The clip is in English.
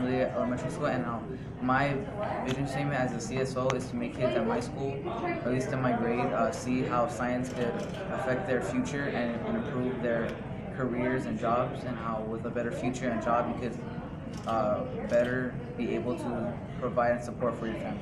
Amberlea Elementary School, and now my vision statement as a CSO is to make kids at my school, at least in my grade, uh, see how science could affect their future and, and improve their careers and jobs, and how with a better future and job you could uh, better be able to provide and support for your family.